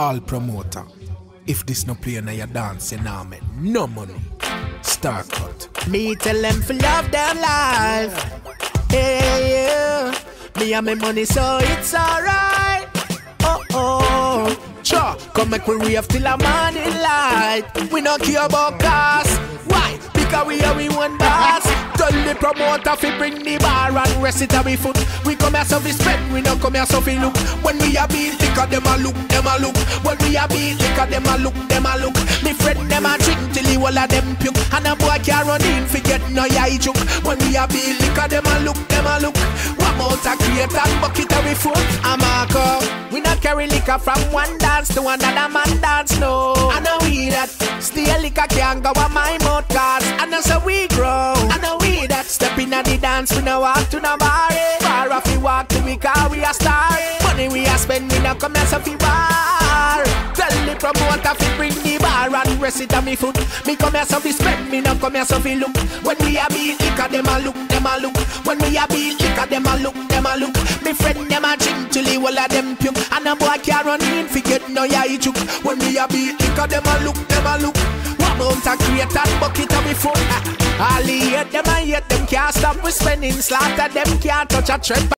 all promoter. If this no play na your dance, you no money. Star cut. Me tell them for love them life. Hey, yeah. Me and my money, so it's alright. Oh, oh. Sure, come make we rave till a morning light. We not care about cars. Why? Because we are we one boss. Tell the promoter fi bring the bar and rest it on we foot. We come here so fi spend, we not come here so fi look. When we a beat, liquor them a look, them a look. When we a beat, liquor them a look, them a look. Me friend them a drink till the whole of them puke. And a boy can't run in fi get no yai joke. When we a beat, liquor them a look, them a look. One mouth a create and bucket we foot. A marker. We not carry liquor from one dance to another man dance, no. I know we that. Still liquor can't go on my mouth dance, we no walk to no bar. Bar off we walk to we car, we a star. Money we a spend, we no come here so fi bar. Tell the promoter fi bring the bar and rest it on me foot. Me come here so fi spend, me no come here so fi look. When we a beat liquor, them a look, them a look. When we a beat liquor, them a look, them a look. Me friend them a drink till the whole of them puke. And a boy can't run in fi get no yai chook. When we a beat liquor, them a look, them a look. One mount a create and bucket of me foot. All the hate them a hate can't stop we spending. Slaughter them can't touch a tread.